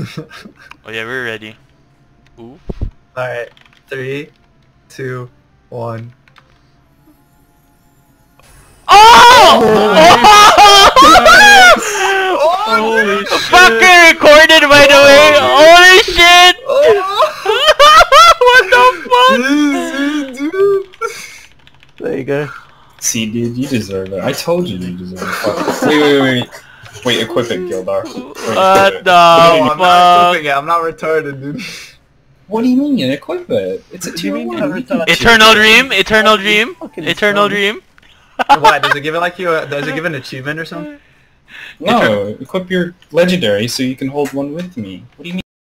Oh yeah, we're ready. Ooh. Alright, three, two, one. Oh! Holy shit! Fucking recorded by the way. Holy shit! Oh. what the fuck? There you go. See, dude, you deserve it. I told you you deserve it. Wait, wait, wait, wait. Wait, equip it, Gildar. Wait, uh, equip it. the Oh, I'm not equipping it. I'm not retarded, dude. What do you mean? Equip it. It's a What do you tier one. you haven't You can- done Eternal dream, eternal dream, eternal dream. Why? Does it give it like you? A, does it give an achievement or something? No, equip your legendary so you can hold one with me. What do you mean?